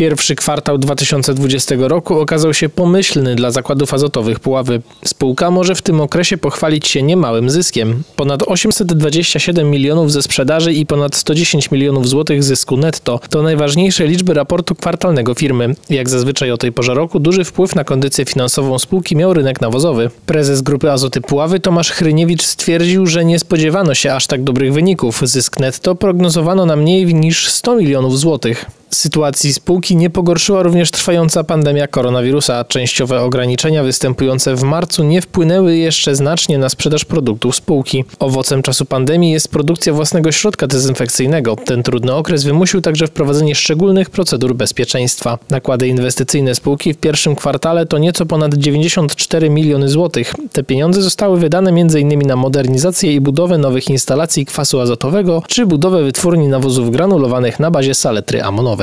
Pierwszy kwartał 2020 roku okazał się pomyślny dla zakładów azotowych Puławy. Spółka może w tym okresie pochwalić się niemałym zyskiem. Ponad 827 milionów ze sprzedaży i ponad 110 milionów złotych zysku netto to najważniejsze liczby raportu kwartalnego firmy. Jak zazwyczaj o tej porze roku duży wpływ na kondycję finansową spółki miał rynek nawozowy. Prezes grupy Azoty Puławy Tomasz Chryniewicz stwierdził, że nie spodziewano się aż tak dobrych wyników. Zysk netto prognozowano na mniej niż 100 milionów złotych. Sytuacji spółki nie pogorszyła również trwająca pandemia koronawirusa. Częściowe ograniczenia występujące w marcu nie wpłynęły jeszcze znacznie na sprzedaż produktów spółki. Owocem czasu pandemii jest produkcja własnego środka dezynfekcyjnego. Ten trudny okres wymusił także wprowadzenie szczególnych procedur bezpieczeństwa. Nakłady inwestycyjne spółki w pierwszym kwartale to nieco ponad 94 miliony złotych. Te pieniądze zostały wydane m.in. na modernizację i budowę nowych instalacji kwasu azotowego czy budowę wytwórni nawozów granulowanych na bazie saletry amonowej.